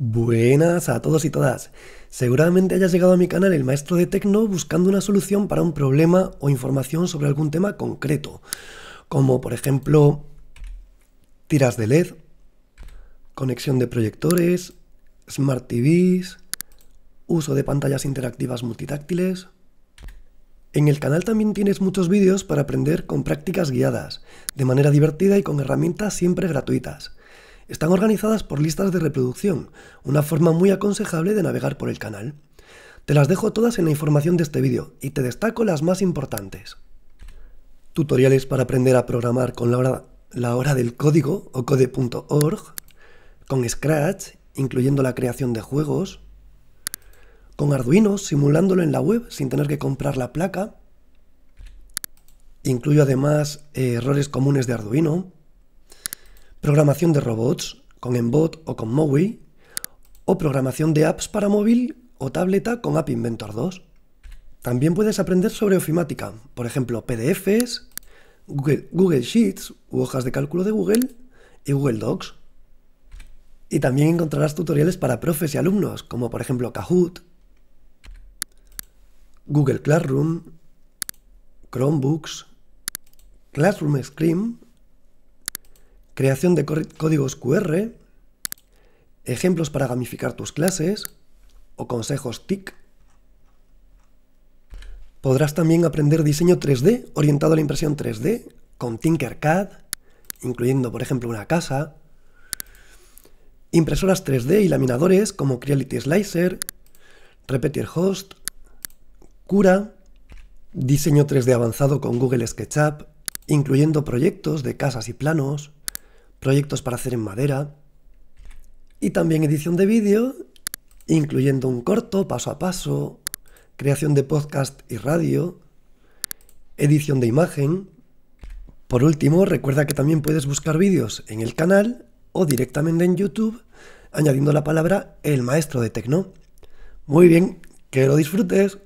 Buenas a todos y todas. Seguramente hayas llegado a mi canal El Maestro de Tecno buscando una solución para un problema o información sobre algún tema concreto, como por ejemplo tiras de LED, conexión de proyectores, Smart TVs, uso de pantallas interactivas multitáctiles. En el canal también tienes muchos vídeos para aprender con prácticas guiadas, de manera divertida y con herramientas siempre gratuitas. Están organizadas por listas de reproducción, una forma muy aconsejable de navegar por el canal. Te las dejo todas en la información de este vídeo y te destaco las más importantes. Tutoriales para aprender a programar con la hora, la hora del código o code.org, con Scratch, incluyendo la creación de juegos, con Arduino simulándolo en la web sin tener que comprar la placa. Incluyo además eh, errores comunes de Arduino, programación de robots con Embot o con MOWI, o programación de apps para móvil o tableta con App Inventor 2. También puedes aprender sobre ofimática, por ejemplo, PDFs, Google, Google Sheets u hojas de cálculo de Google y Google Docs. Y también encontrarás tutoriales para profes y alumnos, como por ejemplo Kahoot, Google Classroom, Chromebooks, Classroom Scream creación de códigos QR, ejemplos para gamificar tus clases o consejos TIC. Podrás también aprender diseño 3D orientado a la impresión 3D con Tinkercad, incluyendo por ejemplo una casa, impresoras 3D y laminadores como Creality Slicer, Repetir Host, Cura, diseño 3D avanzado con Google SketchUp, incluyendo proyectos de casas y planos, proyectos para hacer en madera y también edición de vídeo, incluyendo un corto paso a paso, creación de podcast y radio, edición de imagen. Por último, recuerda que también puedes buscar vídeos en el canal o directamente en YouTube añadiendo la palabra El Maestro de Tecno. Muy bien, que lo disfrutes.